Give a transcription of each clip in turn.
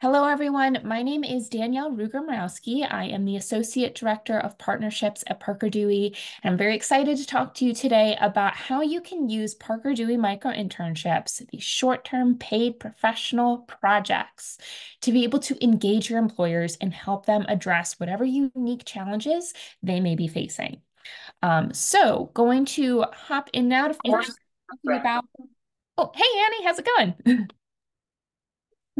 Hello, everyone. My name is Danielle Ruger-Morawski. I am the Associate Director of Partnerships at Parker Dewey, and I'm very excited to talk to you today about how you can use Parker Dewey micro internships, these short-term paid professional projects, to be able to engage your employers and help them address whatever unique challenges they may be facing. Um, so going to hop in now to first talking about, oh, hey, Annie, how's it going?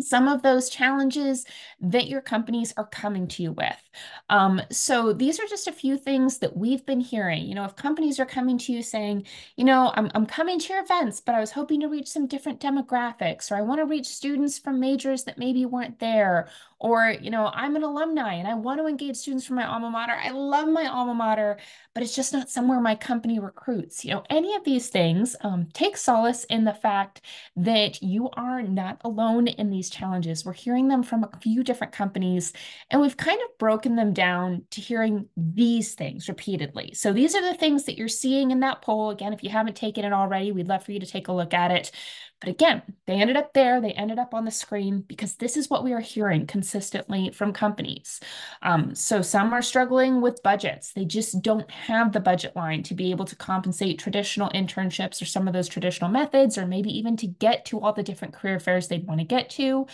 some of those challenges that your companies are coming to you with. Um, so these are just a few things that we've been hearing. You know, if companies are coming to you saying, you know, I'm, I'm coming to your events, but I was hoping to reach some different demographics, or I want to reach students from majors that maybe weren't there, or, you know, I'm an alumni and I want to engage students from my alma mater. I love my alma mater, but it's just not somewhere my company recruits. You know, any of these things, um, take solace in the fact that you are not alone in these challenges. We're hearing them from a few different companies, and we've kind of broken them down to hearing these things repeatedly. So these are the things that you're seeing in that poll. Again, if you haven't taken it already, we'd love for you to take a look at it. But again, they ended up there, they ended up on the screen because this is what we are hearing consistently from companies. Um, so some are struggling with budgets. They just don't have the budget line to be able to compensate traditional internships or some of those traditional methods, or maybe even to get to all the different career fairs they'd want to get to.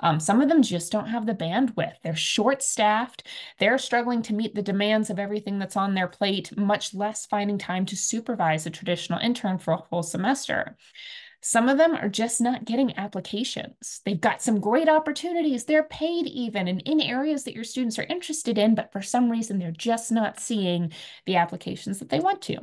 Um, some of them just don't have the bandwidth. They're short staffed. They're struggling to meet the demands of everything that's on their plate, much less finding time to supervise a traditional intern for a whole semester. Some of them are just not getting applications. They've got some great opportunities. They're paid even and in areas that your students are interested in, but for some reason, they're just not seeing the applications that they want to.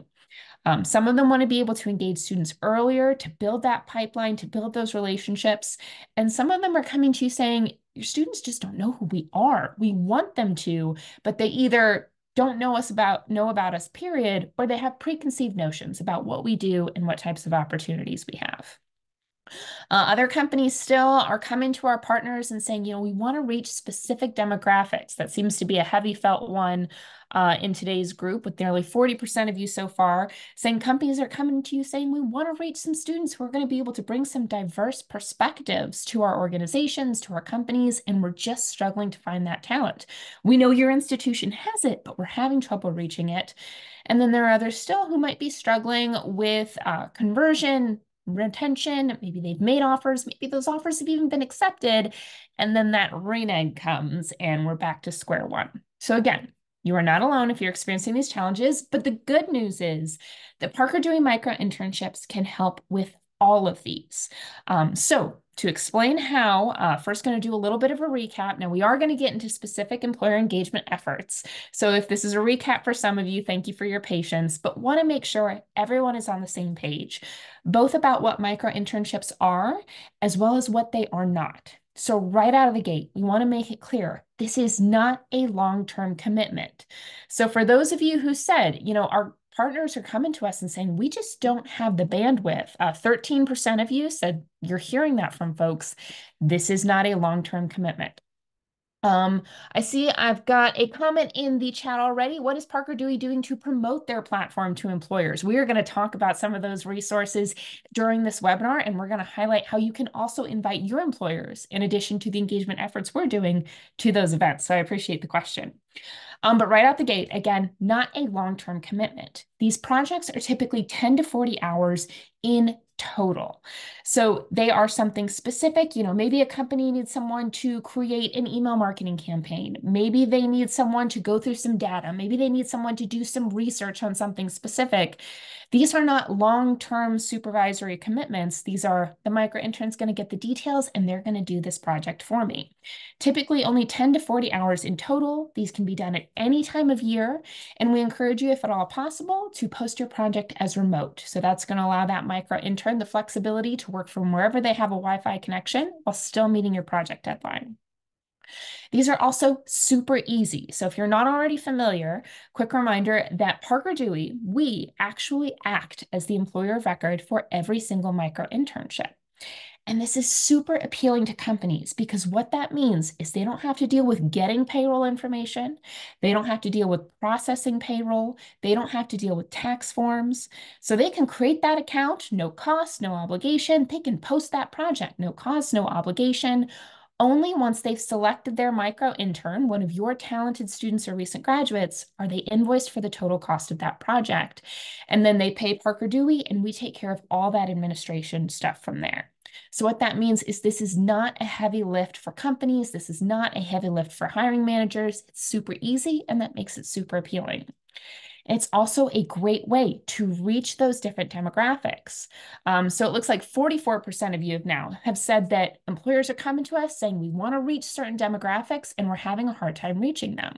Um, some of them want to be able to engage students earlier to build that pipeline, to build those relationships. And some of them are coming to you saying, your students just don't know who we are. We want them to, but they either don't know us about know about us period or they have preconceived notions about what we do and what types of opportunities we have uh, other companies still are coming to our partners and saying, you know, we want to reach specific demographics. That seems to be a heavy felt one uh, in today's group with nearly 40% of you so far saying companies are coming to you saying, we want to reach some students who are going to be able to bring some diverse perspectives to our organizations, to our companies, and we're just struggling to find that talent. We know your institution has it, but we're having trouble reaching it. And then there are others still who might be struggling with uh, conversion, retention, maybe they've made offers, maybe those offers have even been accepted, and then that renege comes and we're back to square one. So again, you are not alone if you're experiencing these challenges, but the good news is that Parker Dewey micro internships can help with all of these. Um, so to explain how, uh, first going to do a little bit of a recap. Now we are going to get into specific employer engagement efforts. So if this is a recap for some of you, thank you for your patience, but want to make sure everyone is on the same page, both about what micro internships are, as well as what they are not. So right out of the gate, we want to make it clear, this is not a long-term commitment. So for those of you who said, you know, our partners are coming to us and saying, we just don't have the bandwidth. Uh, 13% of you said you're hearing that from folks. This is not a long term commitment. Um, I see I've got a comment in the chat already. What is Parker Dewey doing to promote their platform to employers? We are going to talk about some of those resources during this webinar, and we're going to highlight how you can also invite your employers in addition to the engagement efforts we're doing to those events. So I appreciate the question. Um, but right out the gate, again, not a long-term commitment. These projects are typically 10 to 40 hours in total. So they are something specific. You know, maybe a company needs someone to create an email marketing campaign. Maybe they need someone to go through some data. Maybe they need someone to do some research on something specific. These are not long-term supervisory commitments. These are the micro intern's going to get the details and they're going to do this project for me. Typically only 10 to 40 hours in total. These can be done at any time of year. And we encourage you, if at all possible, to post your project as remote. So that's going to allow that micro intern the flexibility to work from wherever they have a Wi-Fi connection while still meeting your project deadline. These are also super easy. So if you're not already familiar, quick reminder that Parker Dewey, we actually act as the employer of record for every single micro internship. And this is super appealing to companies because what that means is they don't have to deal with getting payroll information. They don't have to deal with processing payroll. They don't have to deal with tax forms. So they can create that account, no cost, no obligation. They can post that project, no cost, no obligation Only once they've selected their micro intern, one of your talented students or recent graduates, are they invoiced for the total cost of that project. And then they pay Parker Dewey, and we take care of all that administration stuff from there. So what that means is this is not a heavy lift for companies. This is not a heavy lift for hiring managers. It's super easy, and that makes it super appealing. It's also a great way to reach those different demographics. Um, so it looks like 44% of you have now have said that employers are coming to us saying we want to reach certain demographics and we're having a hard time reaching them.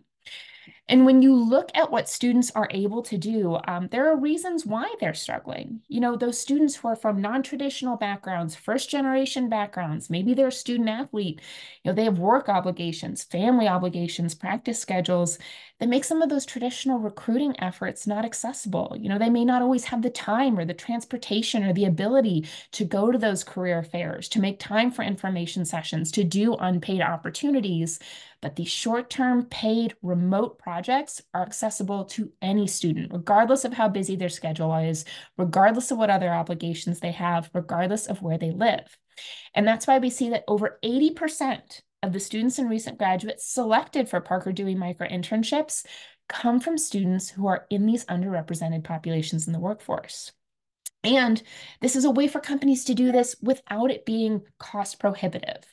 And when you look at what students are able to do, um, there are reasons why they're struggling. You know, those students who are from non-traditional backgrounds, first generation backgrounds, maybe they're a student athlete, you know, they have work obligations, family obligations, practice schedules that make some of those traditional recruiting efforts not accessible. You know, they may not always have the time or the transportation or the ability to go to those career fairs, to make time for information sessions, to do unpaid opportunities. But these short-term paid remote projects are accessible to any student, regardless of how busy their schedule is, regardless of what other obligations they have, regardless of where they live. And that's why we see that over 80% of the students and recent graduates selected for Parker Dewey micro internships come from students who are in these underrepresented populations in the workforce. And this is a way for companies to do this without it being cost prohibitive.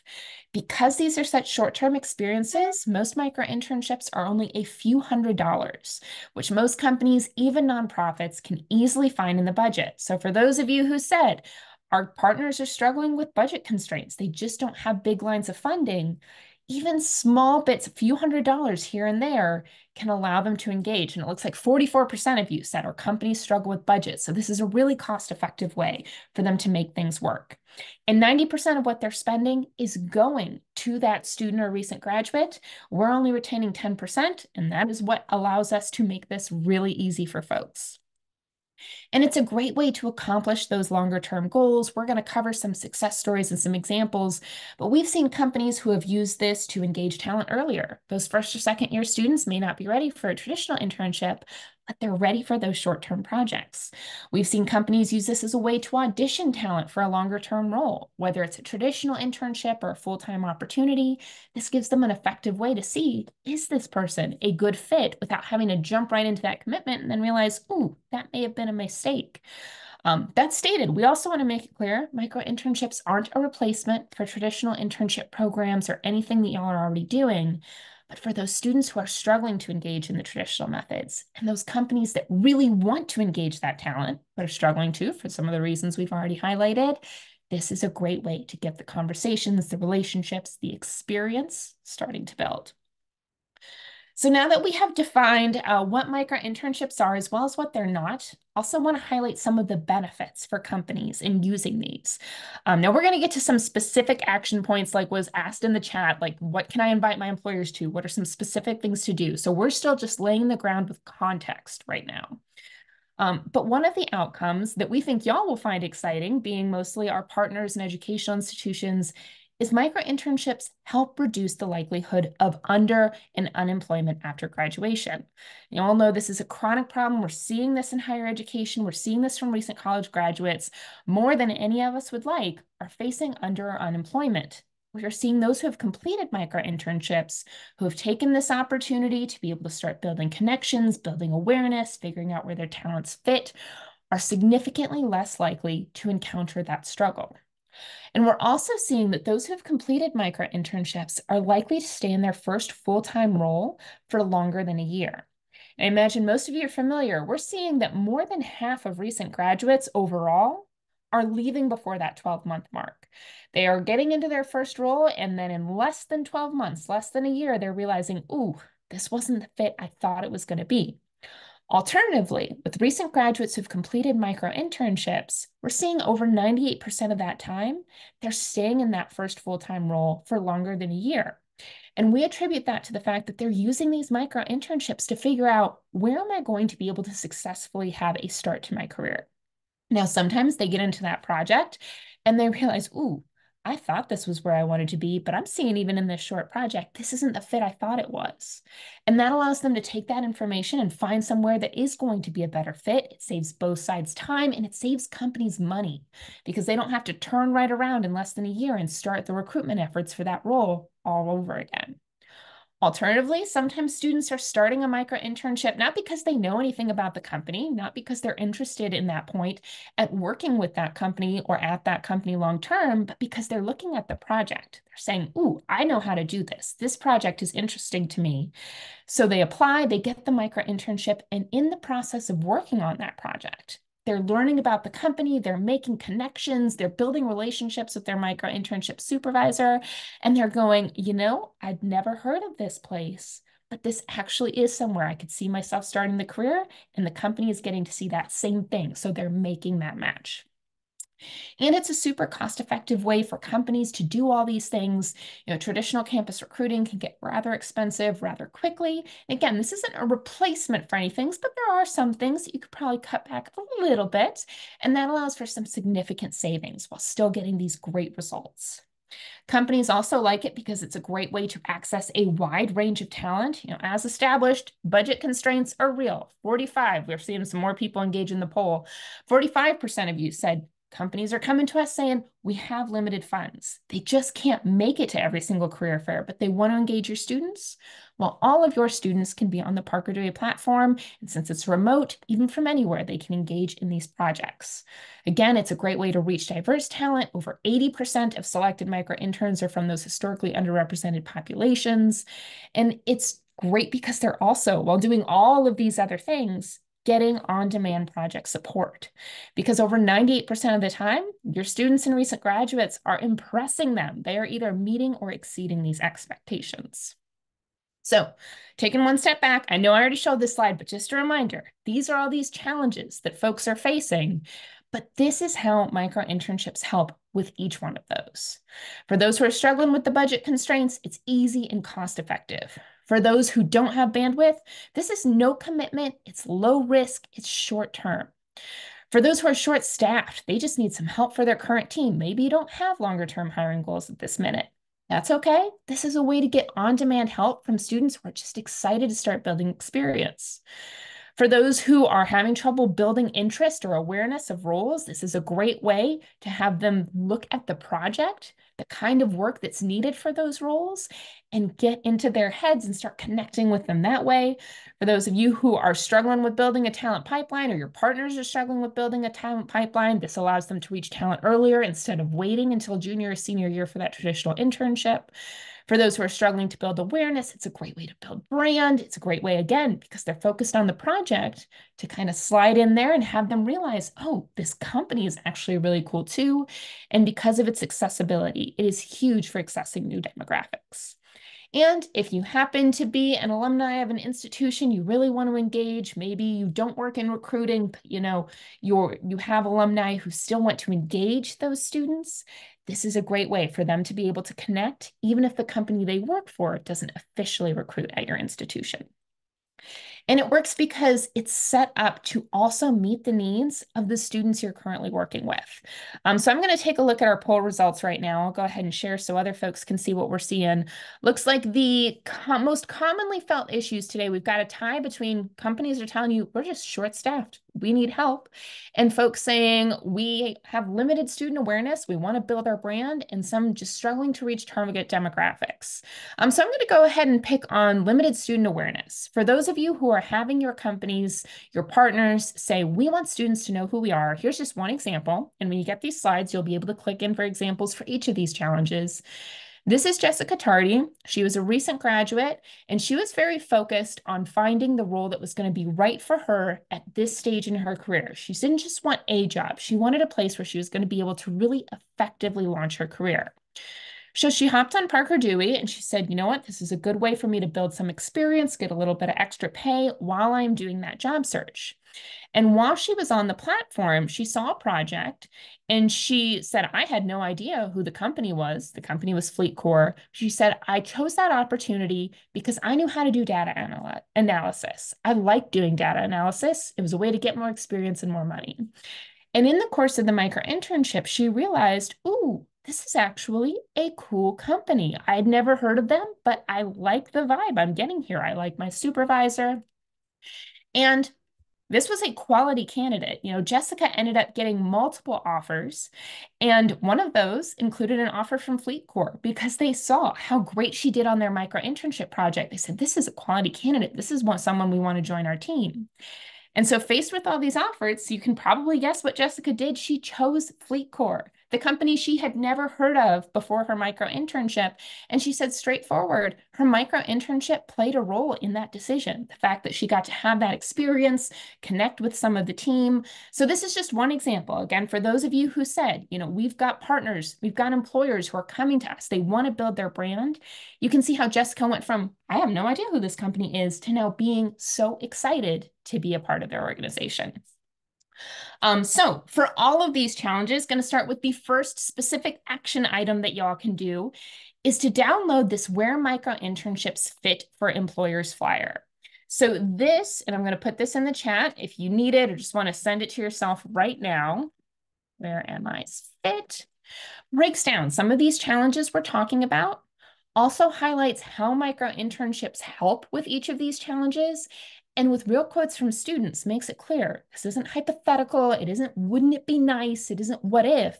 Because these are such short-term experiences, most micro internships are only a few hundred dollars, which most companies, even nonprofits, can easily find in the budget. So for those of you who said, our partners are struggling with budget constraints, they just don't have big lines of funding, even small bits, a few hundred dollars here and there, can allow them to engage. And it looks like 44% of you said our companies struggle with budgets. So this is a really cost effective way for them to make things work. And 90% of what they're spending is going to that student or recent graduate. We're only retaining 10%, and that is what allows us to make this really easy for folks. And it's a great way to accomplish those longer term goals. We're going to cover some success stories and some examples, but we've seen companies who have used this to engage talent earlier. Those first or second year students may not be ready for a traditional internship, but they're ready for those short-term projects. We've seen companies use this as a way to audition talent for a longer-term role, whether it's a traditional internship or a full-time opportunity. This gives them an effective way to see, is this person a good fit without having to jump right into that commitment and then realize, ooh, that may have been a mistake. Um, that stated, we also want to make it clear micro internships aren't a replacement for traditional internship programs or anything that y'all are already doing but for those students who are struggling to engage in the traditional methods and those companies that really want to engage that talent, but are struggling to for some of the reasons we've already highlighted, this is a great way to get the conversations, the relationships, the experience starting to build. So now that we have defined uh, what micro internships are as well as what they're not, also want to highlight some of the benefits for companies in using these. Um, now we're going to get to some specific action points like was asked in the chat, like what can I invite my employers to? What are some specific things to do? So we're still just laying the ground with context right now. Um, but one of the outcomes that we think y'all will find exciting, being mostly our partners and educational institutions, is micro internships help reduce the likelihood of under and unemployment after graduation. You all know this is a chronic problem. We're seeing this in higher education. We're seeing this from recent college graduates more than any of us would like are facing under or unemployment. We are seeing those who have completed micro internships, who have taken this opportunity to be able to start building connections, building awareness, figuring out where their talents fit, are significantly less likely to encounter that struggle. And we're also seeing that those who have completed micro internships are likely to stay in their first full-time role for longer than a year. I imagine most of you are familiar. We're seeing that more than half of recent graduates overall are leaving before that 12 month mark. They are getting into their first role, and then in less than 12 months, less than a year, they're realizing, ooh, this wasn't the fit I thought it was going to be. Alternatively, with recent graduates who've completed micro internships, we're seeing over 98% of that time, they're staying in that first full-time role for longer than a year. And we attribute that to the fact that they're using these micro internships to figure out where am I going to be able to successfully have a start to my career? Now, sometimes they get into that project and they realize, ooh, I thought this was where I wanted to be, but I'm seeing even in this short project, this isn't the fit I thought it was. And that allows them to take that information and find somewhere that is going to be a better fit. It saves both sides time and it saves companies money because they don't have to turn right around in less than a year and start the recruitment efforts for that role all over again. Alternatively, sometimes students are starting a micro internship not because they know anything about the company, not because they're interested in that point at working with that company or at that company long term, but because they're looking at the project. They're saying, Ooh, I know how to do this. This project is interesting to me. So they apply, they get the micro internship, and in the process of working on that project, they're learning about the company, they're making connections, they're building relationships with their micro internship supervisor, and they're going, you know, I'd never heard of this place, but this actually is somewhere I could see myself starting the career, and the company is getting to see that same thing. So they're making that match. And it's a super cost effective way for companies to do all these things. You know, traditional campus recruiting can get rather expensive rather quickly. And again, this isn't a replacement for any things, but there are some things that you could probably cut back a little bit. And that allows for some significant savings while still getting these great results. Companies also like it because it's a great way to access a wide range of talent. You know, as established, budget constraints are real. 45, we're seeing some more people engage in the poll. 45% of you said Companies are coming to us saying, we have limited funds. They just can't make it to every single career fair, but they want to engage your students. Well, all of your students can be on the Parker Dewey platform. And since it's remote, even from anywhere, they can engage in these projects. Again, it's a great way to reach diverse talent. Over 80% of selected micro interns are from those historically underrepresented populations. And it's great because they're also, while doing all of these other things, getting on-demand project support because over 98% of the time, your students and recent graduates are impressing them. They are either meeting or exceeding these expectations. So taking one step back, I know I already showed this slide, but just a reminder, these are all these challenges that folks are facing, but this is how micro internships help with each one of those. For those who are struggling with the budget constraints, it's easy and cost effective. For those who don't have bandwidth, this is no commitment, it's low risk, it's short term. For those who are short staffed, they just need some help for their current team. Maybe you don't have longer term hiring goals at this minute. That's okay. This is a way to get on demand help from students who are just excited to start building experience. For those who are having trouble building interest or awareness of roles, this is a great way to have them look at the project, the kind of work that's needed for those roles, and get into their heads and start connecting with them that way. For those of you who are struggling with building a talent pipeline or your partners are struggling with building a talent pipeline, this allows them to reach talent earlier instead of waiting until junior or senior year for that traditional internship. For those who are struggling to build awareness, it's a great way to build brand. It's a great way, again, because they're focused on the project to kind of slide in there and have them realize, oh, this company is actually really cool too. And because of its accessibility, it is huge for accessing new demographics. And if you happen to be an alumni of an institution you really want to engage, maybe you don't work in recruiting, but you know, you're you have alumni who still want to engage those students, this is a great way for them to be able to connect, even if the company they work for doesn't officially recruit at your institution. And it works because it's set up to also meet the needs of the students you're currently working with. Um, so I'm going to take a look at our poll results right now. I'll go ahead and share so other folks can see what we're seeing. Looks like the most commonly felt issues today, we've got a tie between companies are telling you we're just short staffed we need help. And folks saying we have limited student awareness, we want to build our brand, and some just struggling to reach target demographics. Um, so I'm going to go ahead and pick on limited student awareness. For those of you who are having your companies, your partners say, we want students to know who we are, here's just one example. And when you get these slides, you'll be able to click in for examples for each of these challenges. This is Jessica Tardy. She was a recent graduate, and she was very focused on finding the role that was going to be right for her at this stage in her career. She didn't just want a job, she wanted a place where she was going to be able to really effectively launch her career. So she hopped on Parker Dewey and she said, you know what, this is a good way for me to build some experience, get a little bit of extra pay while I'm doing that job search. And while she was on the platform, she saw a project and she said, I had no idea who the company was. The company was Fleet FleetCor. She said, I chose that opportunity because I knew how to do data anal analysis. I liked doing data analysis. It was a way to get more experience and more money. And in the course of the micro internship, she realized, ooh, this is actually a cool company. I'd never heard of them, but I like the vibe I'm getting here. I like my supervisor. And this was a quality candidate. You know, Jessica ended up getting multiple offers, and one of those included an offer from FleetCor because they saw how great she did on their micro internship project. They said, This is a quality candidate. This is someone we want to join our team. And so, faced with all these offers, you can probably guess what Jessica did. She chose FleetCor the company she had never heard of before her micro internship. And she said straightforward, her micro internship played a role in that decision. The fact that she got to have that experience, connect with some of the team. So this is just one example. Again, for those of you who said, you know, we've got partners, we've got employers who are coming to us, they want to build their brand. You can see how Jessica went from, I have no idea who this company is, to now being so excited to be a part of their organization. Um, so for all of these challenges, going to start with the first specific action item that y'all can do is to download this Where Micro Internships Fit for Employers flyer. So this, and I'm going to put this in the chat if you need it or just want to send it to yourself right now. Where am I? Fit breaks down some of these challenges we're talking about also highlights how micro internships help with each of these challenges and with real quotes from students makes it clear this isn't hypothetical it isn't wouldn't it be nice it isn't what if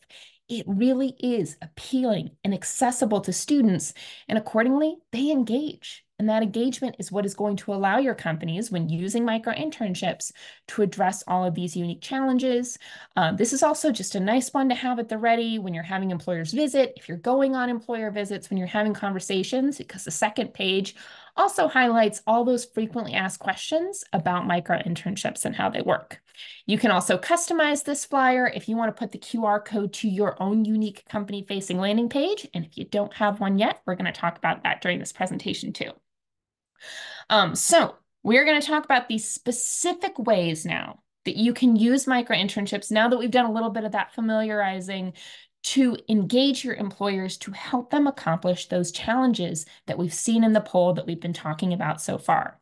it really is appealing and accessible to students and accordingly they engage and that engagement is what is going to allow your companies, when using micro internships, to address all of these unique challenges. Um, this is also just a nice one to have at the ready when you're having employers visit, if you're going on employer visits, when you're having conversations, because the second page also highlights all those frequently asked questions about micro internships and how they work. You can also customize this flyer if you want to put the QR code to your own unique company facing landing page. And if you don't have one yet, we're going to talk about that during this presentation too. Um, so we're going to talk about these specific ways now that you can use micro internships now that we've done a little bit of that familiarizing to engage your employers to help them accomplish those challenges that we've seen in the poll that we've been talking about so far.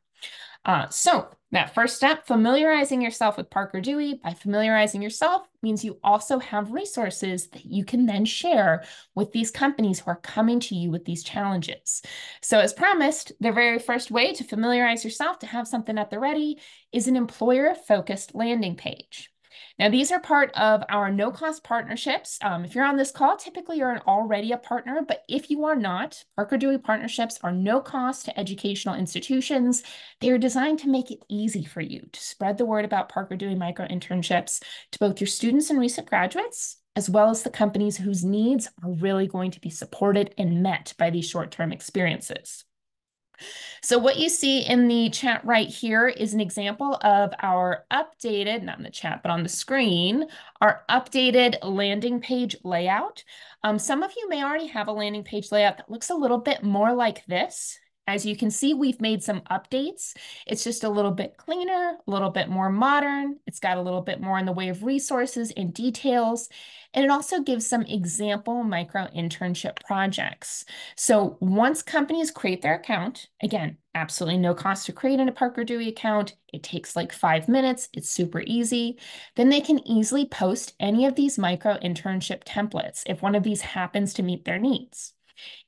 Uh, so that first step, familiarizing yourself with Parker Dewey, by familiarizing yourself means you also have resources that you can then share with these companies who are coming to you with these challenges. So as promised, the very first way to familiarize yourself to have something at the ready is an employer-focused landing page. Now, these are part of our no-cost partnerships. Um, if you're on this call, typically you're already a partner, but if you are not, Parker Dewey partnerships are no cost to educational institutions. They are designed to make it easy for you to spread the word about Parker Dewey micro internships to both your students and recent graduates, as well as the companies whose needs are really going to be supported and met by these short-term experiences. So what you see in the chat right here is an example of our updated, not in the chat, but on the screen, our updated landing page layout. Um, some of you may already have a landing page layout that looks a little bit more like this. As you can see, we've made some updates. It's just a little bit cleaner, a little bit more modern. It's got a little bit more in the way of resources and details. And it also gives some example micro internship projects. So once companies create their account, again, absolutely no cost to create in a Parker Dewey account. It takes like five minutes. It's super easy. Then they can easily post any of these micro internship templates if one of these happens to meet their needs.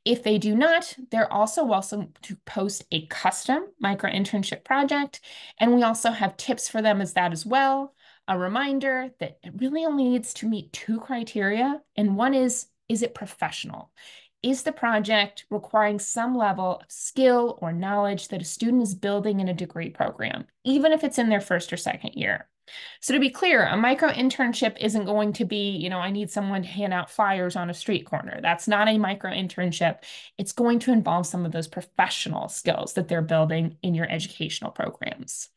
If they do not, they're also welcome to post a custom micro internship project. And we also have tips for them as that as well. A reminder that it really only needs to meet two criteria. And one is, is it professional? Is the project requiring some level of skill or knowledge that a student is building in a degree program, even if it's in their first or second year? So to be clear, a micro internship isn't going to be, you know, I need someone to hand out flyers on a street corner. That's not a micro internship. It's going to involve some of those professional skills that they're building in your educational programs.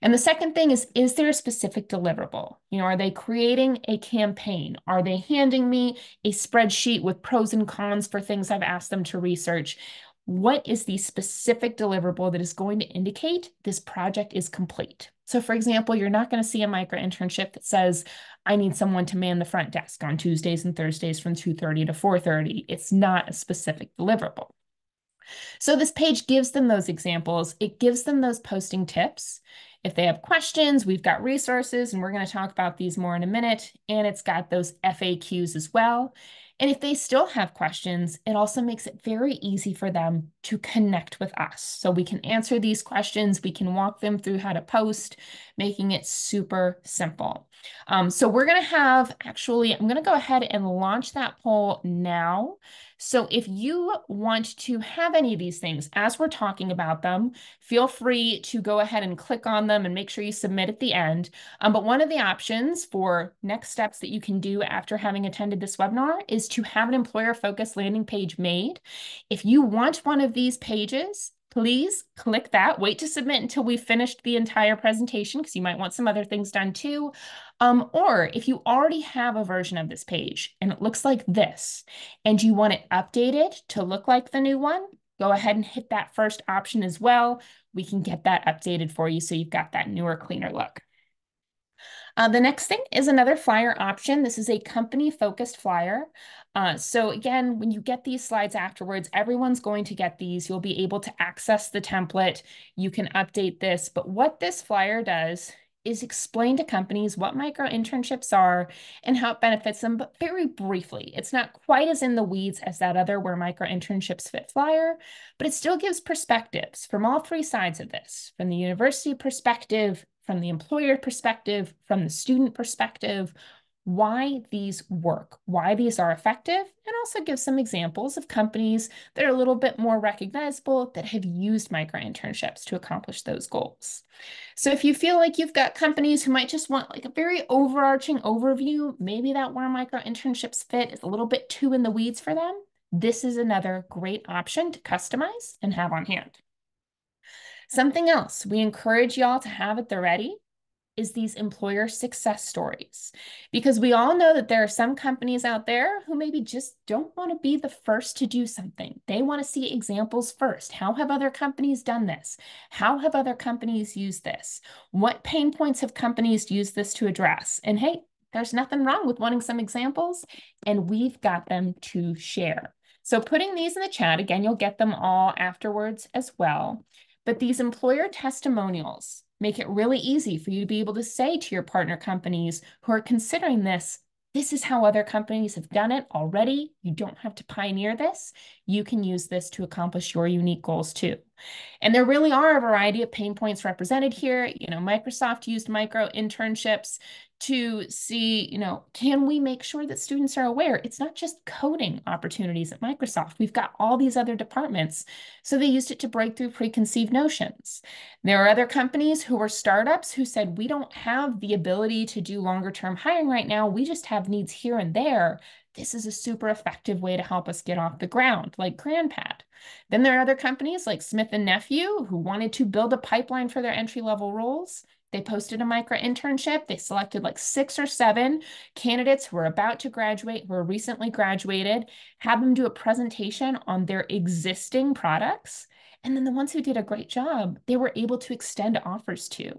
And the second thing is, is there a specific deliverable? You know, are they creating a campaign? Are they handing me a spreadsheet with pros and cons for things I've asked them to research? What is the specific deliverable that is going to indicate this project is complete? So for example, you're not going to see a micro internship that says, I need someone to man the front desk on Tuesdays and Thursdays from 2.30 to 4.30. It's not a specific deliverable. So this page gives them those examples. It gives them those posting tips. If they have questions, we've got resources, and we're going to talk about these more in a minute. And it's got those FAQs as well. And if they still have questions, it also makes it very easy for them to connect with us. So we can answer these questions, we can walk them through how to post, making it super simple. Um, so we're going to have actually, I'm going to go ahead and launch that poll now. So if you want to have any of these things as we're talking about them, feel free to go ahead and click on them and make sure you submit at the end. Um, but one of the options for next steps that you can do after having attended this webinar is to have an employer focused landing page made. If you want one of these pages, please click that. Wait to submit until we've finished the entire presentation because you might want some other things done too. Um, or if you already have a version of this page and it looks like this and you want it updated to look like the new one, go ahead and hit that first option as well. We can get that updated for you so you've got that newer, cleaner look. Uh, the next thing is another flyer option. This is a company focused flyer. Uh, so again, when you get these slides afterwards, everyone's going to get these. You'll be able to access the template. You can update this. But what this flyer does is explain to companies what micro internships are and how it benefits them, but very briefly. It's not quite as in the weeds as that other where micro internships fit flyer, but it still gives perspectives from all three sides of this, from the university perspective, from the employer perspective, from the student perspective, why these work, why these are effective, and also give some examples of companies that are a little bit more recognizable that have used micro internships to accomplish those goals. So if you feel like you've got companies who might just want like a very overarching overview, maybe that where micro internships fit is a little bit too in the weeds for them, this is another great option to customize and have on hand. Something else we encourage y'all to have at the ready is these employer success stories. Because we all know that there are some companies out there who maybe just don't want to be the first to do something. They want to see examples first. How have other companies done this? How have other companies used this? What pain points have companies used this to address? And hey, there's nothing wrong with wanting some examples, and we've got them to share. So putting these in the chat, again, you'll get them all afterwards as well. But these employer testimonials, make it really easy for you to be able to say to your partner companies who are considering this, this is how other companies have done it already. You don't have to pioneer this. You can use this to accomplish your unique goals too. And there really are a variety of pain points represented here. You know, Microsoft used micro internships to see, you know, can we make sure that students are aware it's not just coding opportunities at Microsoft. We've got all these other departments. So they used it to break through preconceived notions. There are other companies who were startups who said, we don't have the ability to do longer term hiring right now. We just have needs here and there. This is a super effective way to help us get off the ground, like GrandPad. Then there are other companies like Smith and Nephew who wanted to build a pipeline for their entry level roles. They posted a micro internship. They selected like six or seven candidates who were about to graduate, who were recently graduated, had them do a presentation on their existing products. And then the ones who did a great job, they were able to extend offers to.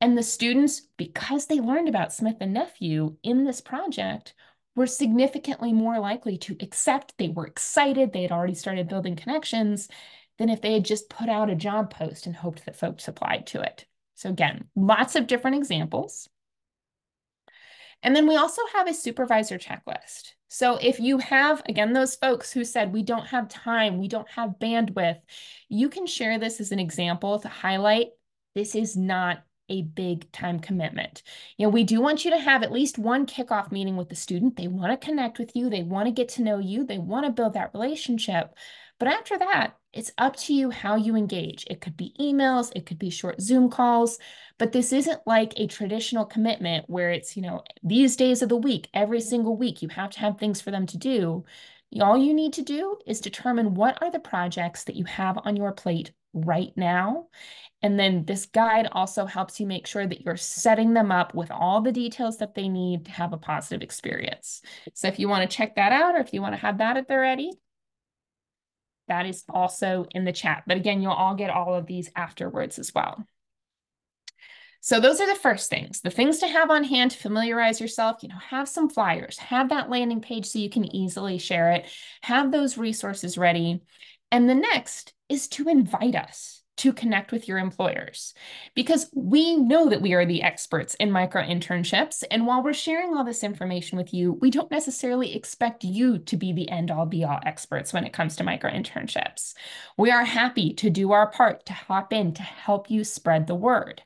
And the students, because they learned about Smith and Nephew in this project, were significantly more likely to accept. They were excited. They had already started building connections than if they had just put out a job post and hoped that folks applied to it. So again, lots of different examples. And then we also have a supervisor checklist. So if you have, again, those folks who said, we don't have time, we don't have bandwidth, you can share this as an example to highlight this is not a big time commitment. You know, we do want you to have at least one kickoff meeting with the student. They want to connect with you. They want to get to know you. They want to build that relationship. But after that, it's up to you how you engage. It could be emails, it could be short Zoom calls, but this isn't like a traditional commitment where it's, you know, these days of the week, every single week, you have to have things for them to do. All you need to do is determine what are the projects that you have on your plate right now. And then this guide also helps you make sure that you're setting them up with all the details that they need to have a positive experience. So if you want to check that out or if you want to have that at the ready, that is also in the chat. But again, you'll all get all of these afterwards as well. So those are the first things, the things to have on hand to familiarize yourself, you know, have some flyers, have that landing page so you can easily share it, have those resources ready. And the next is to invite us. to connect with your employers because we know that we are the experts in micro internships. And while we're sharing all this information with you, we don't necessarily expect you to be the end all be all experts when it comes to micro internships. We are happy to do our part to hop in to help you spread the word.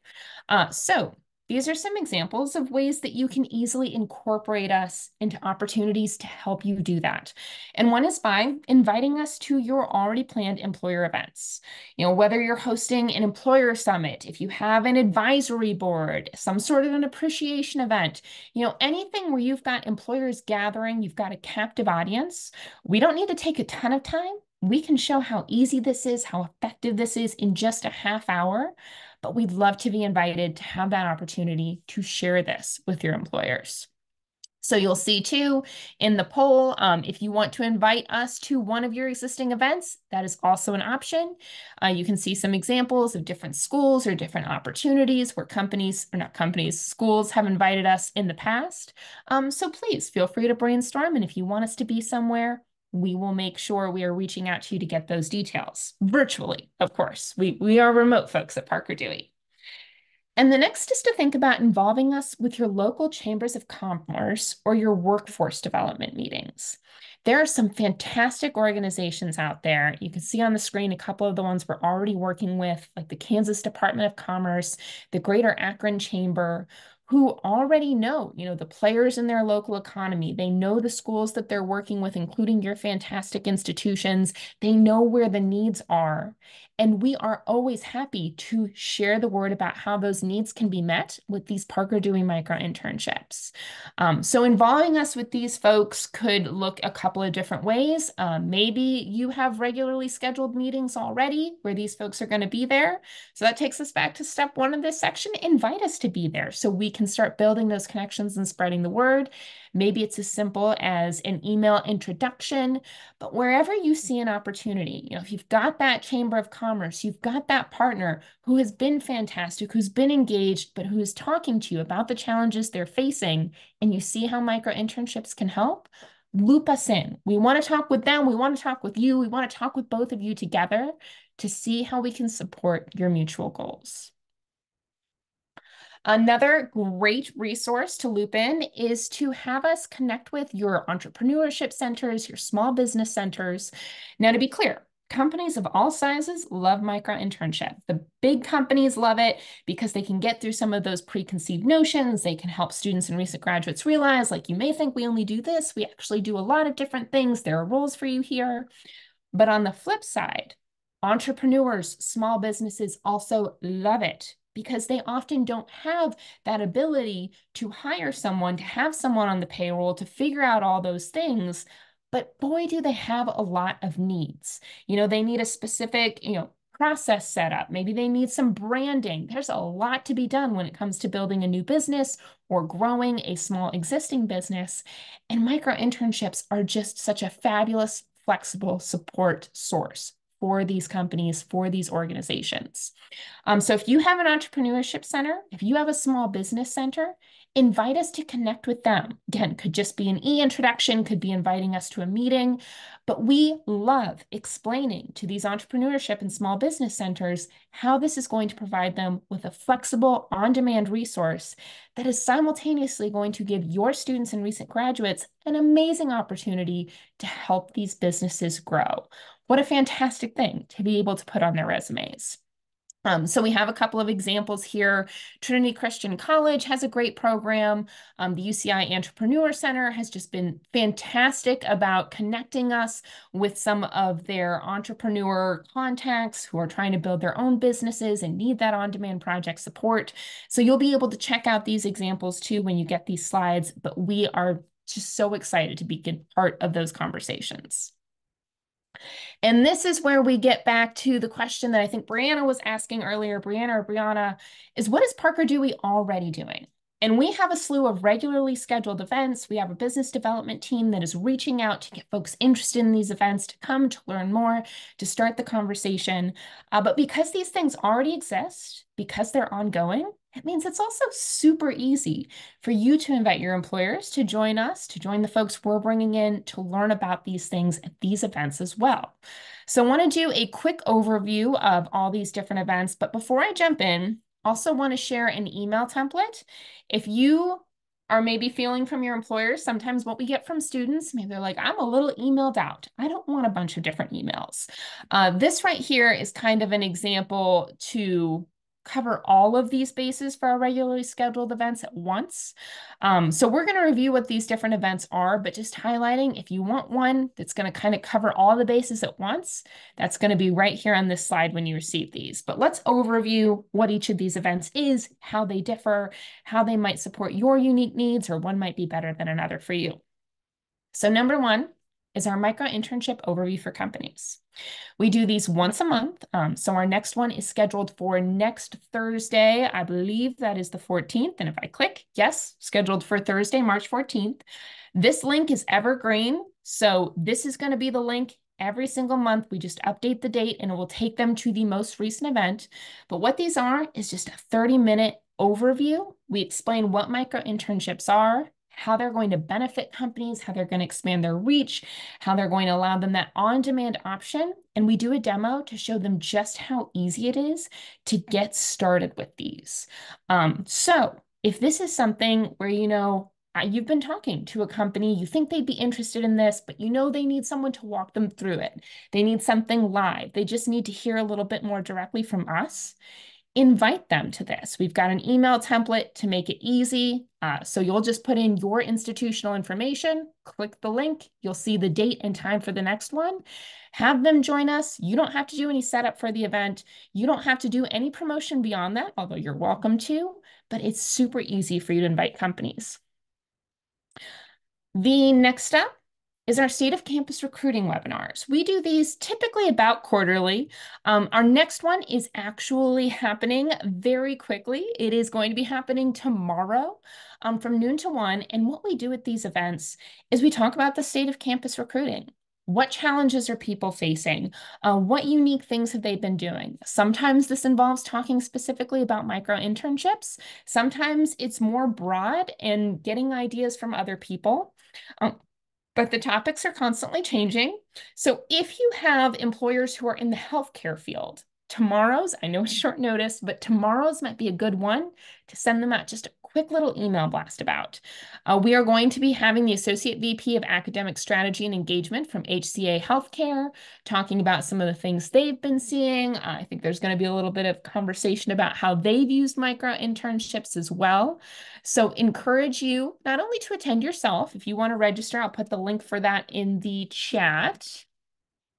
Uh, so these are some examples of ways that you can easily incorporate us into opportunities to help you do that. And one is by inviting us to your already planned employer events. You know, whether you're hosting an employer summit, if you have an advisory board, some sort of an appreciation event, you know, anything where you've got employers gathering, you've got a captive audience, we don't need to take a ton of time we can show how easy this is, how effective this is in just a half hour, but we'd love to be invited to have that opportunity to share this with your employers. So you'll see too in the poll, um, if you want to invite us to one of your existing events, that is also an option. Uh, you can see some examples of different schools or different opportunities where companies, or not companies, schools have invited us in the past. Um, so please feel free to brainstorm. And if you want us to be somewhere, we will make sure we are reaching out to you to get those details virtually, of course. We, we are remote folks at Parker Dewey. And the next is to think about involving us with your local chambers of commerce or your workforce development meetings. There are some fantastic organizations out there. You can see on the screen a couple of the ones we're already working with, like the Kansas Department of Commerce, the Greater Akron Chamber, who already know, you know, the players in their local economy. They know the schools that they're working with, including your fantastic institutions. They know where the needs are. And we are always happy to share the word about how those needs can be met with these Parker Dewey micro internships. Um, so involving us with these folks could look a couple of different ways. Uh, maybe you have regularly scheduled meetings already where these folks are going to be there. So that takes us back to step one of this section. Invite us to be there so we can start building those connections and spreading the word. Maybe it's as simple as an email introduction, but wherever you see an opportunity, you know, if you've got that chamber of commerce, you've got that partner who has been fantastic, who's been engaged, but who is talking to you about the challenges they're facing, and you see how micro internships can help, loop us in. We want to talk with them. We want to talk with you. We want to talk with both of you together to see how we can support your mutual goals. Another great resource to loop in is to have us connect with your entrepreneurship centers, your small business centers. Now, to be clear, companies of all sizes love micro internship. The big companies love it because they can get through some of those preconceived notions. They can help students and recent graduates realize, like, you may think we only do this. We actually do a lot of different things. There are roles for you here. But on the flip side, entrepreneurs, small businesses also love it because they often don't have that ability to hire someone, to have someone on the payroll, to figure out all those things. But boy, do they have a lot of needs. You know, they need a specific, you know, process set up. Maybe they need some branding. There's a lot to be done when it comes to building a new business or growing a small existing business. And micro internships are just such a fabulous, flexible support source for these companies, for these organizations. Um, so if you have an entrepreneurship center, if you have a small business center, invite us to connect with them. Again, could just be an e-introduction, could be inviting us to a meeting, but we love explaining to these entrepreneurship and small business centers how this is going to provide them with a flexible on-demand resource that is simultaneously going to give your students and recent graduates an amazing opportunity to help these businesses grow. What a fantastic thing to be able to put on their resumes. Um, so we have a couple of examples here. Trinity Christian College has a great program. Um, the UCI Entrepreneur Center has just been fantastic about connecting us with some of their entrepreneur contacts who are trying to build their own businesses and need that on-demand project support. So you'll be able to check out these examples too when you get these slides, but we are just so excited to be part of those conversations. And this is where we get back to the question that I think Brianna was asking earlier. Brianna or Brianna is what is Parker Dewey already doing? And we have a slew of regularly scheduled events. We have a business development team that is reaching out to get folks interested in these events to come to learn more, to start the conversation. Uh, but because these things already exist, because they're ongoing, it means it's also super easy for you to invite your employers to join us, to join the folks we're bringing in to learn about these things at these events as well. So I want to do a quick overview of all these different events. But before I jump in, also want to share an email template. If you are maybe feeling from your employers, sometimes what we get from students, maybe they're like, I'm a little emailed out. I don't want a bunch of different emails. Uh, this right here is kind of an example to cover all of these bases for our regularly scheduled events at once. Um, so we're going to review what these different events are, but just highlighting if you want one that's going to kind of cover all the bases at once, that's going to be right here on this slide when you receive these. But let's overview what each of these events is, how they differ, how they might support your unique needs, or one might be better than another for you. So number one is our micro internship overview for companies. We do these once a month. Um, so our next one is scheduled for next Thursday. I believe that is the 14th. And if I click, yes, scheduled for Thursday, March 14th. This link is evergreen. So this is going to be the link every single month. We just update the date and it will take them to the most recent event. But what these are is just a 30 minute overview. We explain what micro internships are, how they're going to benefit companies, how they're going to expand their reach, how they're going to allow them that on demand option. And we do a demo to show them just how easy it is to get started with these. Um, so if this is something where, you know, you've been talking to a company, you think they'd be interested in this, but you know they need someone to walk them through it. They need something live. They just need to hear a little bit more directly from us invite them to this. We've got an email template to make it easy. Uh, so you'll just put in your institutional information, click the link, you'll see the date and time for the next one. Have them join us. You don't have to do any setup for the event. You don't have to do any promotion beyond that, although you're welcome to, but it's super easy for you to invite companies. The next step is our State of Campus Recruiting webinars. We do these typically about quarterly. Um, our next one is actually happening very quickly. It is going to be happening tomorrow um, from noon to one. And what we do at these events is we talk about the state of campus recruiting. What challenges are people facing? Uh, what unique things have they been doing? Sometimes this involves talking specifically about micro internships. Sometimes it's more broad and getting ideas from other people. Um, but the topics are constantly changing. So if you have employers who are in the healthcare field, tomorrow's, I know it's short notice, but tomorrow's might be a good one to send them out just a quick little email blast about. Uh, we are going to be having the Associate VP of Academic Strategy and Engagement from HCA Healthcare talking about some of the things they've been seeing. Uh, I think there's going to be a little bit of conversation about how they've used micro internships as well. So encourage you not only to attend yourself, if you want to register, I'll put the link for that in the chat,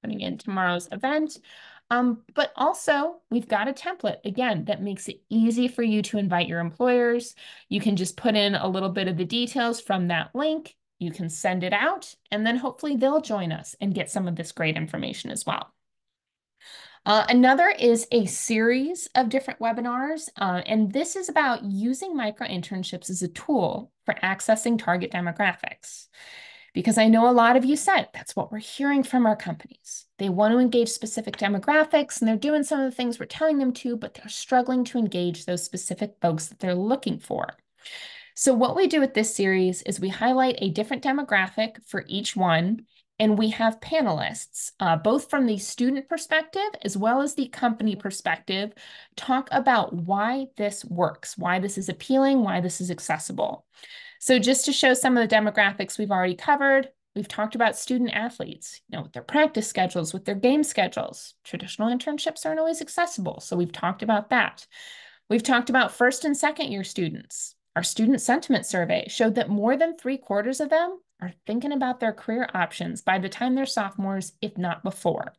putting in tomorrow's event. Um, but also, we've got a template, again, that makes it easy for you to invite your employers. You can just put in a little bit of the details from that link. You can send it out, and then hopefully they'll join us and get some of this great information as well. Uh, another is a series of different webinars, uh, and this is about using micro internships as a tool for accessing target demographics. Because I know a lot of you said that's what we're hearing from our companies. They want to engage specific demographics and they're doing some of the things we're telling them to, but they're struggling to engage those specific folks that they're looking for. So, what we do with this series is we highlight a different demographic for each one, and we have panelists, uh, both from the student perspective as well as the company perspective, talk about why this works, why this is appealing, why this is accessible. So just to show some of the demographics we've already covered, we've talked about student athletes, you know, with their practice schedules, with their game schedules. Traditional internships aren't always accessible, so we've talked about that. We've talked about first and second year students. Our student sentiment survey showed that more than three quarters of them are thinking about their career options by the time they're sophomores, if not before.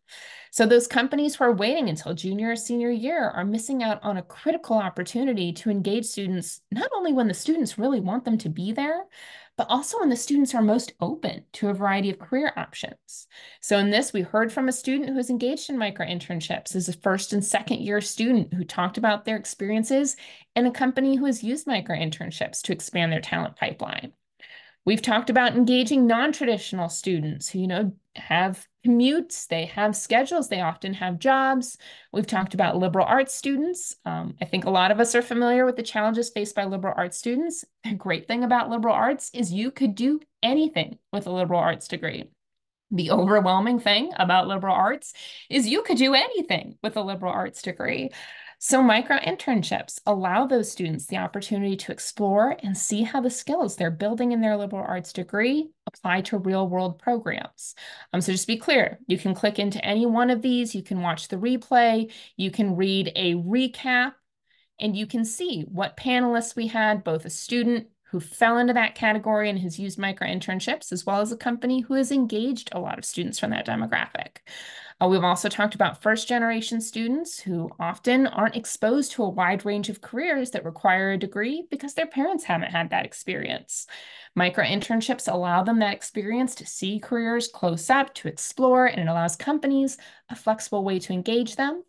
So those companies who are waiting until junior or senior year are missing out on a critical opportunity to engage students, not only when the students really want them to be there, but also when the students are most open to a variety of career options. So in this, we heard from a student who is engaged in micro internships as a first and second year student who talked about their experiences in a company who has used micro internships to expand their talent pipeline. We've talked about engaging non-traditional students who, you know, have commutes, they have schedules, they often have jobs. We've talked about liberal arts students. Um, I think a lot of us are familiar with the challenges faced by liberal arts students. The great thing about liberal arts is you could do anything with a liberal arts degree. The overwhelming thing about liberal arts is you could do anything with a liberal arts degree. So micro internships allow those students the opportunity to explore and see how the skills they're building in their liberal arts degree apply to real world programs. Um, so just be clear, you can click into any one of these, you can watch the replay, you can read a recap, and you can see what panelists we had, both a student who fell into that category and has used micro internships, as well as a company who has engaged a lot of students from that demographic. Uh, we've also talked about first generation students who often aren't exposed to a wide range of careers that require a degree because their parents haven't had that experience. Micro internships allow them that experience to see careers close up, to explore, and it allows companies a flexible way to engage them.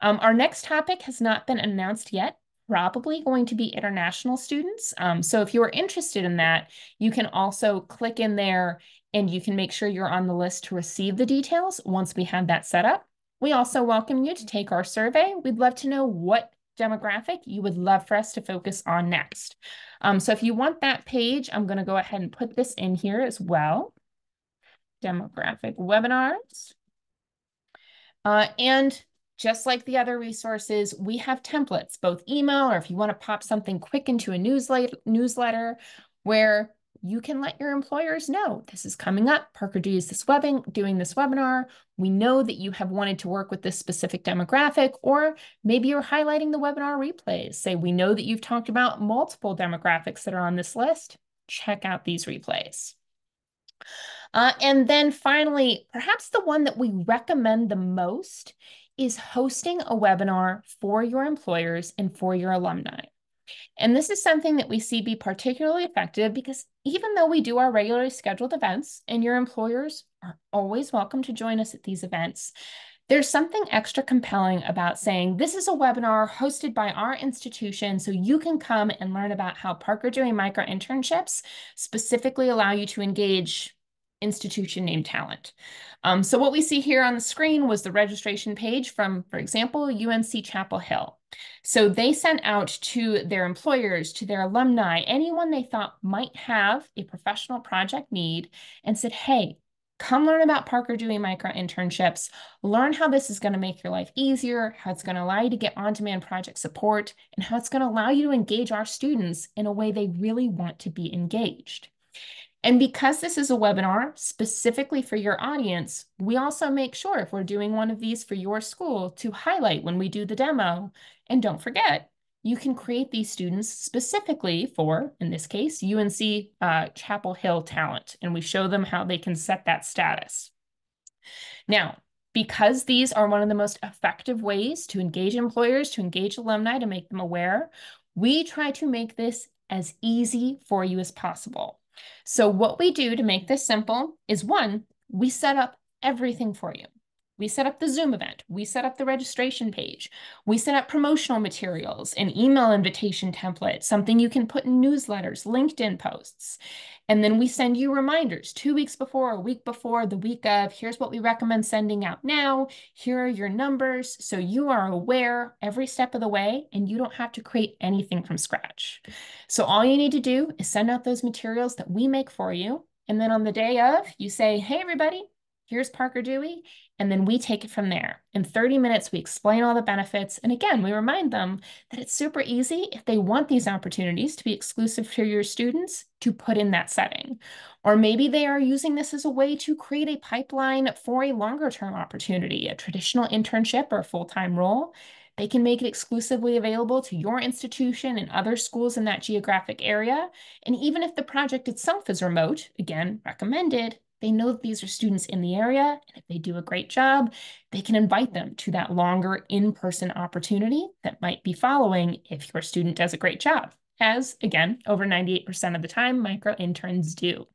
Um, our next topic has not been announced yet, probably going to be international students. Um, so if you are interested in that, you can also click in there and you can make sure you're on the list to receive the details once we have that set up. We also welcome you to take our survey. We'd love to know what demographic you would love for us to focus on next. Um, so if you want that page, I'm going to go ahead and put this in here as well. Demographic webinars. Uh, and just like the other resources, we have templates, both email or if you want to pop something quick into a newsletter, newsletter where you can let your employers know this is coming up. Parker Dewey is this webbing, doing this webinar. We know that you have wanted to work with this specific demographic, or maybe you're highlighting the webinar replays. Say, we know that you've talked about multiple demographics that are on this list. Check out these replays. Uh, and then finally, perhaps the one that we recommend the most is hosting a webinar for your employers and for your alumni. And this is something that we see be particularly effective because even though we do our regularly scheduled events and your employers are always welcome to join us at these events, there's something extra compelling about saying this is a webinar hosted by our institution so you can come and learn about how Parker Dewey micro internships specifically allow you to engage institution named talent. Um, so what we see here on the screen was the registration page from, for example, UNC Chapel Hill. So they sent out to their employers, to their alumni, anyone they thought might have a professional project need and said, hey, come learn about Parker Dewey micro internships, learn how this is going to make your life easier, how it's going to allow you to get on-demand project support, and how it's going to allow you to engage our students in a way they really want to be engaged. And because this is a webinar specifically for your audience, we also make sure if we're doing one of these for your school to highlight when we do the demo. And don't forget, you can create these students specifically for, in this case, UNC uh, Chapel Hill talent, and we show them how they can set that status. Now, because these are one of the most effective ways to engage employers, to engage alumni, to make them aware, we try to make this as easy for you as possible. So what we do to make this simple is one, we set up everything for you. We set up the Zoom event. We set up the registration page. We set up promotional materials, an email invitation template, something you can put in newsletters, LinkedIn posts. And then we send you reminders two weeks before, a week before, the week of, here's what we recommend sending out now. Here are your numbers. So you are aware every step of the way and you don't have to create anything from scratch. So all you need to do is send out those materials that we make for you. And then on the day of, you say, hey, everybody, here's Parker Dewey. And then we take it from there. In 30 minutes, we explain all the benefits. And again, we remind them that it's super easy if they want these opportunities to be exclusive to your students to put in that setting. Or maybe they are using this as a way to create a pipeline for a longer term opportunity, a traditional internship or full-time role. They can make it exclusively available to your institution and other schools in that geographic area. And even if the project itself is remote, again, recommended, they know that these are students in the area, and if they do a great job, they can invite them to that longer in-person opportunity that might be following if your student does a great job. as again, over 98% of the time, micro interns do.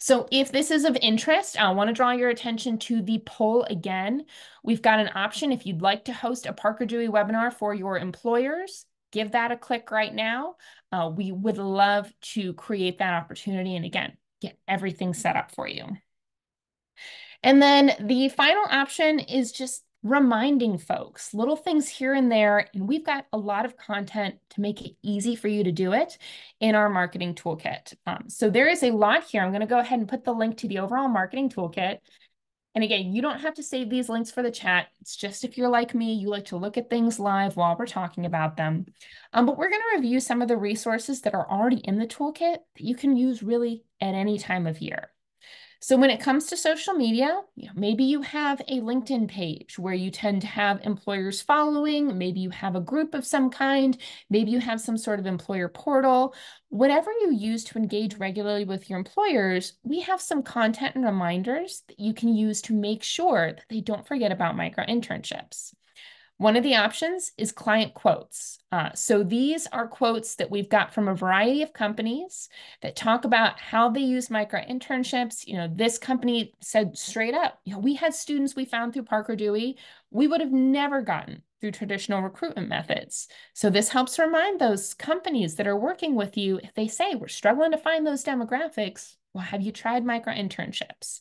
So if this is of interest, I want to draw your attention to the poll again. We've got an option if you'd like to host a Parker Dewey webinar for your employers, give that a click right now. Uh, we would love to create that opportunity and again, get everything set up for you. And then the final option is just reminding folks little things here and there. And we've got a lot of content to make it easy for you to do it in our marketing toolkit. Um, so there is a lot here. I'm going to go ahead and put the link to the overall marketing toolkit. And again, you don't have to save these links for the chat. It's just if you're like me, you like to look at things live while we're talking about them. Um, but we're going to review some of the resources that are already in the toolkit that you can use really at any time of year. So when it comes to social media, you know, maybe you have a LinkedIn page where you tend to have employers following, maybe you have a group of some kind, maybe you have some sort of employer portal. Whatever you use to engage regularly with your employers, we have some content and reminders that you can use to make sure that they don't forget about micro internships. One of the options is client quotes. Uh, so these are quotes that we've got from a variety of companies that talk about how they use micro internships. You know, this company said straight up, you know, we had students we found through Parker Dewey we would have never gotten through traditional recruitment methods. So this helps remind those companies that are working with you if they say we're struggling to find those demographics, well, have you tried micro internships?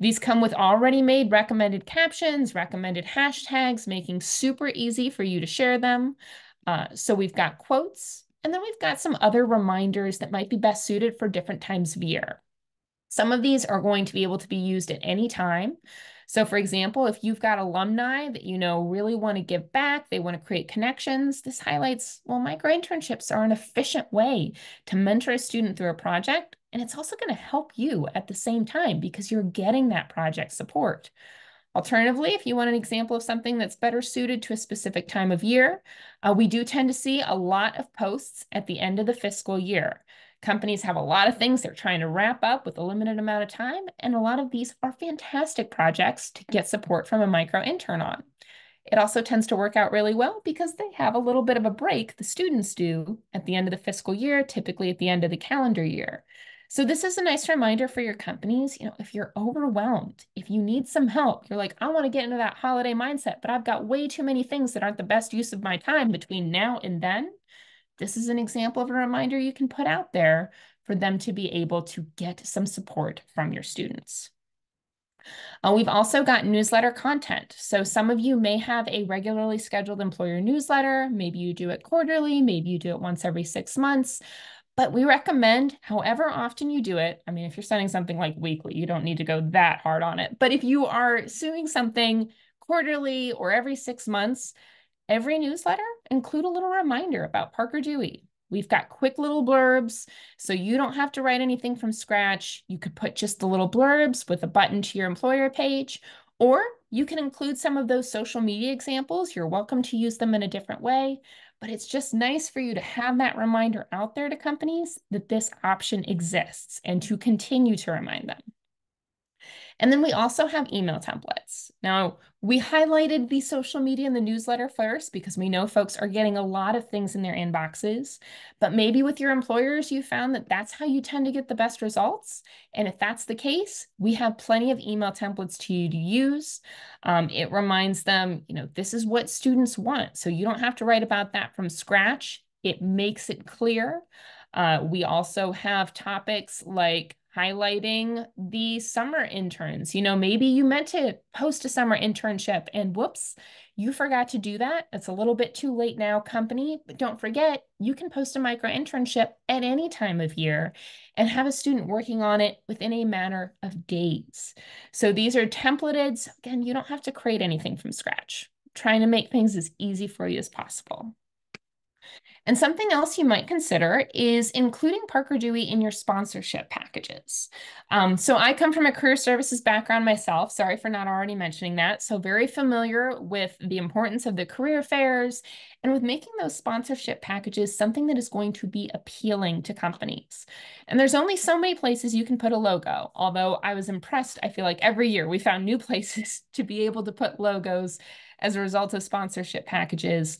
These come with already made recommended captions, recommended hashtags, making super easy for you to share them. Uh, so we've got quotes, and then we've got some other reminders that might be best suited for different times of year. Some of these are going to be able to be used at any time. So for example, if you've got alumni that you know really want to give back, they want to create connections, this highlights, well, micro internships are an efficient way to mentor a student through a project. And it's also going to help you at the same time because you're getting that project support. Alternatively, if you want an example of something that's better suited to a specific time of year, uh, we do tend to see a lot of posts at the end of the fiscal year. Companies have a lot of things they're trying to wrap up with a limited amount of time, and a lot of these are fantastic projects to get support from a micro intern on. It also tends to work out really well because they have a little bit of a break, the students do, at the end of the fiscal year, typically at the end of the calendar year. So this is a nice reminder for your companies, you know, if you're overwhelmed, if you need some help, you're like, I want to get into that holiday mindset, but I've got way too many things that aren't the best use of my time between now and then this is an example of a reminder you can put out there for them to be able to get some support from your students. Uh, we've also got newsletter content. So some of you may have a regularly scheduled employer newsletter. Maybe you do it quarterly, maybe you do it once every six months. But we recommend, however often you do it, I mean, if you're sending something like weekly, you don't need to go that hard on it. But if you are suing something quarterly or every six months, Every newsletter include a little reminder about Parker Dewey. We've got quick little blurbs, so you don't have to write anything from scratch. You could put just the little blurbs with a button to your employer page, or you can include some of those social media examples. You're welcome to use them in a different way, but it's just nice for you to have that reminder out there to companies that this option exists and to continue to remind them. And then we also have email templates. Now, we highlighted the social media and the newsletter first because we know folks are getting a lot of things in their inboxes, but maybe with your employers, you found that that's how you tend to get the best results. And if that's the case, we have plenty of email templates to you to use. Um, it reminds them, you know, this is what students want. So you don't have to write about that from scratch. It makes it clear. Uh, we also have topics like highlighting the summer interns. You know, maybe you meant to post a summer internship and whoops, you forgot to do that. It's a little bit too late now, company, but don't forget, you can post a micro internship at any time of year and have a student working on it within a matter of days. So these are templated. Again, you don't have to create anything from scratch. trying to make things as easy for you as possible. And something else you might consider is including Parker Dewey in your sponsorship packages. Um, so I come from a career services background myself. Sorry for not already mentioning that. So very familiar with the importance of the career fairs and with making those sponsorship packages something that is going to be appealing to companies. And there's only so many places you can put a logo, although I was impressed. I feel like every year we found new places to be able to put logos as a result of sponsorship packages.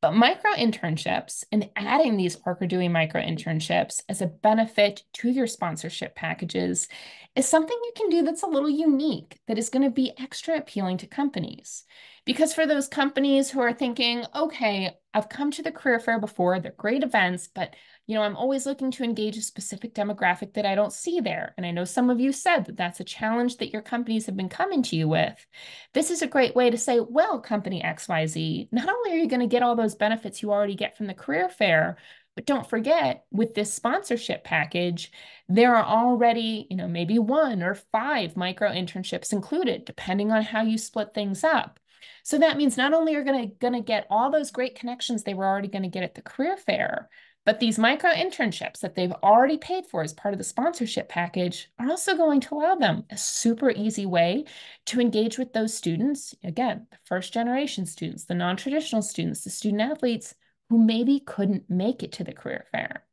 But micro internships and adding these Parker Dewey micro internships as a benefit to your sponsorship packages is something you can do that's a little unique, that is going to be extra appealing to companies. Because for those companies who are thinking, okay, I've come to the career fair before, they're great events, but you know, I'm always looking to engage a specific demographic that I don't see there. And I know some of you said that that's a challenge that your companies have been coming to you with. This is a great way to say, well, company XYZ, not only are you going to get all those benefits you already get from the career fair, but don't forget, with this sponsorship package, there are already, you know, maybe one or five micro internships included, depending on how you split things up. So that means not only are going to going to get all those great connections they were already going to get at the career fair, but these micro internships that they've already paid for as part of the sponsorship package are also going to allow them a super easy way to engage with those students. Again, the first generation students, the non traditional students, the student athletes who maybe couldn't make it to the career fair.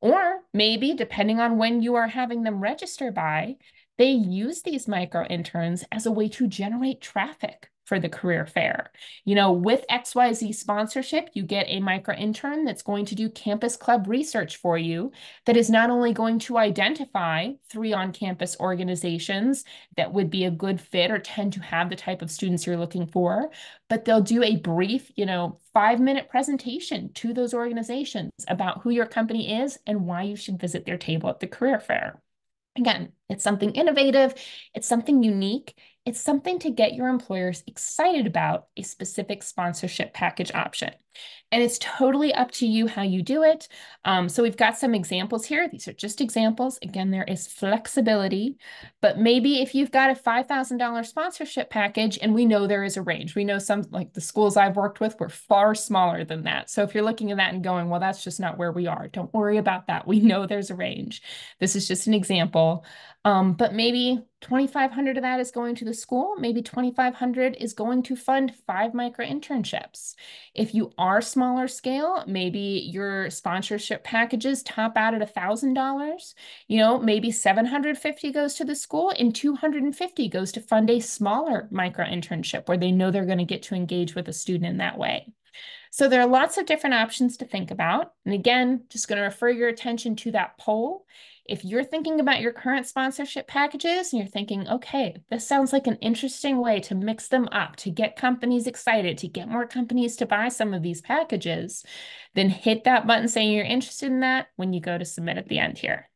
Or maybe, depending on when you are having them register by, they use these micro interns as a way to generate traffic for the career fair. You know, with XYZ sponsorship, you get a micro intern that's going to do campus club research for you that is not only going to identify three on campus organizations that would be a good fit or tend to have the type of students you're looking for, but they'll do a brief, you know, five minute presentation to those organizations about who your company is and why you should visit their table at the career fair. Again, it's something innovative, it's something unique, it's something to get your employers excited about a specific sponsorship package option. And it's totally up to you how you do it. Um, so we've got some examples here. These are just examples. Again, there is flexibility, but maybe if you've got a $5,000 sponsorship package, and we know there is a range, we know some, like the schools I've worked with were far smaller than that. So if you're looking at that and going, well, that's just not where we are, don't worry about that. We know there's a range. This is just an example. Um, but maybe 2,500 of that is going to the school. Maybe 2,500 is going to fund five micro internships. If you are smaller scale, maybe your sponsorship packages top out at $1,000. You know, maybe 750 goes to the school and 250 goes to fund a smaller micro internship where they know they're going to get to engage with a student in that way. So there are lots of different options to think about. And again, just going to refer your attention to that poll. If you're thinking about your current sponsorship packages and you're thinking, okay, this sounds like an interesting way to mix them up, to get companies excited, to get more companies to buy some of these packages, then hit that button saying you're interested in that when you go to submit at the end here.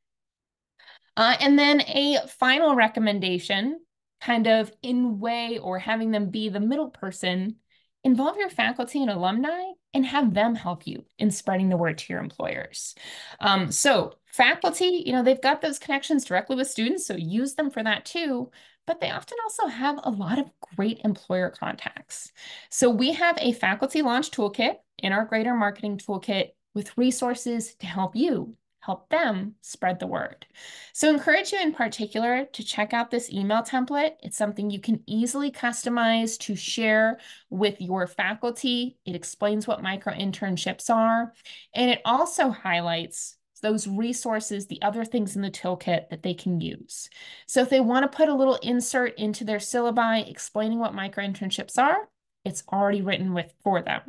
Uh, and then a final recommendation, kind of in way or having them be the middle person, involve your faculty and alumni and have them help you in spreading the word to your employers. Um, so faculty, you know, they've got those connections directly with students, so use them for that too. But they often also have a lot of great employer contacts. So we have a faculty launch toolkit in our Greater Marketing Toolkit with resources to help you help them spread the word. So encourage you in particular to check out this email template. It's something you can easily customize to share with your faculty. It explains what micro internships are, and it also highlights those resources, the other things in the toolkit that they can use. So if they want to put a little insert into their syllabi explaining what micro internships are, it's already written with for them.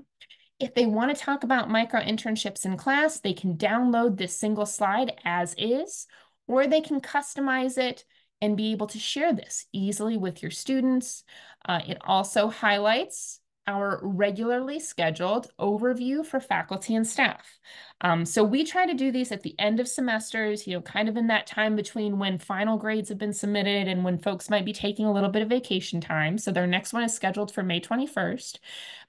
If they want to talk about micro internships in class, they can download this single slide as is, or they can customize it and be able to share this easily with your students. Uh, it also highlights our regularly scheduled overview for faculty and staff. Um, so we try to do these at the end of semesters, you know, kind of in that time between when final grades have been submitted and when folks might be taking a little bit of vacation time. So their next one is scheduled for May 21st,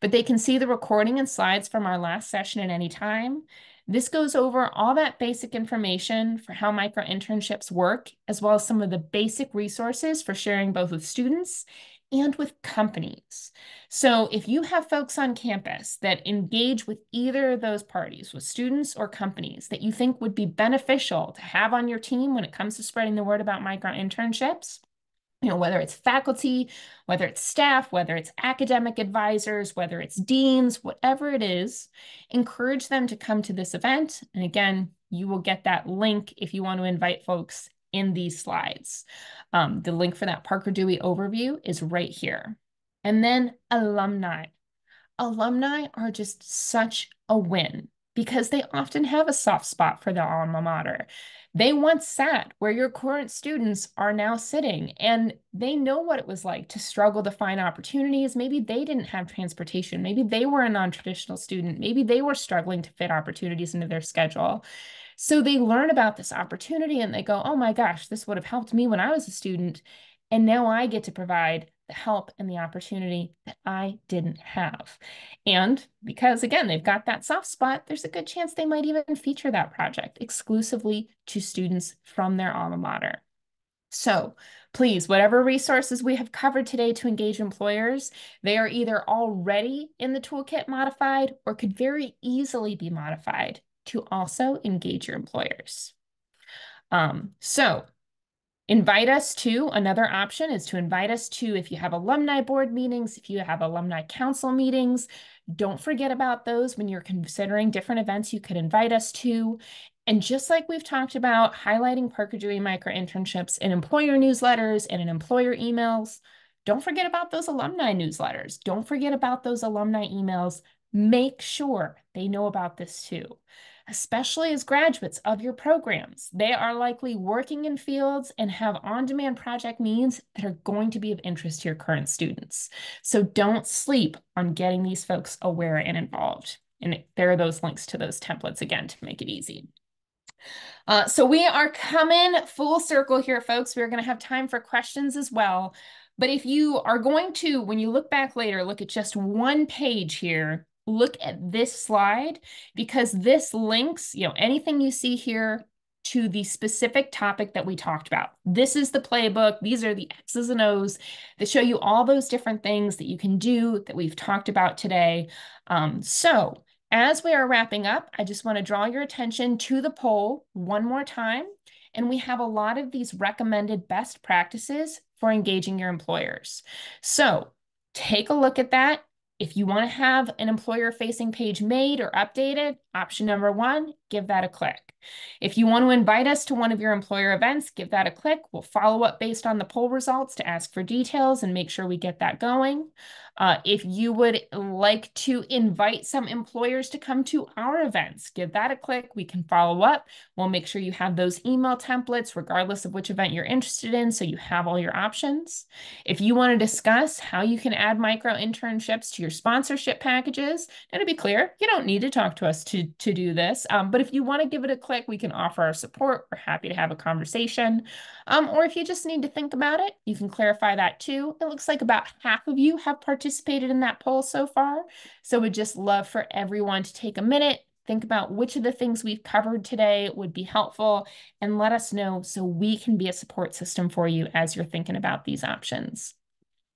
but they can see the recording and slides from our last session at any time. This goes over all that basic information for how micro internships work, as well as some of the basic resources for sharing both with students and with companies. So if you have folks on campus that engage with either of those parties, with students or companies that you think would be beneficial to have on your team when it comes to spreading the word about micro internships, you know, whether it's faculty, whether it's staff, whether it's academic advisors, whether it's deans, whatever it is, encourage them to come to this event. And again, you will get that link if you want to invite folks in these slides. Um, the link for that Parker Dewey overview is right here. And then alumni. alumni are just such a win because they often have a soft spot for their alma mater. They once sat where your current students are now sitting, and they know what it was like to struggle to find opportunities. Maybe they didn't have transportation. Maybe they were a non traditional student. Maybe they were struggling to fit opportunities into their schedule. So they learn about this opportunity and they go, oh my gosh, this would have helped me when I was a student. And now I get to provide the help and the opportunity that I didn't have. And because, again, they've got that soft spot, there's a good chance they might even feature that project exclusively to students from their alma mater. So please, whatever resources we have covered today to engage employers, they are either already in the toolkit modified or could very easily be modified to also engage your employers. Um, so Invite us to, another option is to invite us to if you have alumni board meetings, if you have alumni council meetings, don't forget about those when you're considering different events you could invite us to. And just like we've talked about highlighting Parker Dewey micro internships in employer newsletters and in employer emails, don't forget about those alumni newsletters. Don't forget about those alumni emails. Make sure they know about this too especially as graduates of your programs. They are likely working in fields and have on-demand project needs that are going to be of interest to your current students. So don't sleep on getting these folks aware and involved. And there are those links to those templates again to make it easy. Uh, so we are coming full circle here, folks. We're going to have time for questions as well. But if you are going to, when you look back later, look at just one page here, look at this slide because this links, you know, anything you see here to the specific topic that we talked about. This is the playbook. These are the X's and O's that show you all those different things that you can do that we've talked about today. Um, so as we are wrapping up, I just want to draw your attention to the poll one more time. And we have a lot of these recommended best practices for engaging your employers. So take a look at that. If you want to have an employer facing page made or updated, option number one, give that a click. If you want to invite us to one of your employer events, give that a click. We'll follow up based on the poll results to ask for details and make sure we get that going. Uh, if you would like to invite some employers to come to our events, give that a click. We can follow up. We'll make sure you have those email templates, regardless of which event you're interested in, so you have all your options. If you want to discuss how you can add micro internships to your sponsorship packages, and to be clear, you don't need to talk to us to, to do this. Um, but if you want to give it a click, we can offer our support. We're happy to have a conversation. Um, or if you just need to think about it, you can clarify that too. It looks like about half of you have participated in that poll so far. So we'd just love for everyone to take a minute, think about which of the things we've covered today would be helpful and let us know so we can be a support system for you as you're thinking about these options.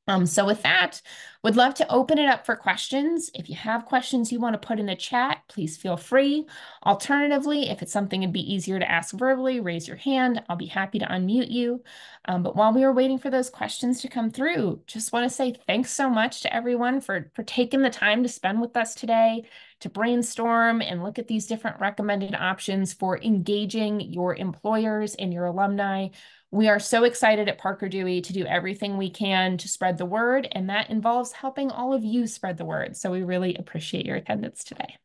Um, so with that, would love to open it up for questions. If you have questions you want to put in the chat, please feel free. Alternatively, if it's something it'd be easier to ask verbally, raise your hand. I'll be happy to unmute you. Um, but while we were waiting for those questions to come through, just want to say thanks so much to everyone for, for taking the time to spend with us today to brainstorm and look at these different recommended options for engaging your employers and your alumni we are so excited at Parker Dewey to do everything we can to spread the word, and that involves helping all of you spread the word. So we really appreciate your attendance today.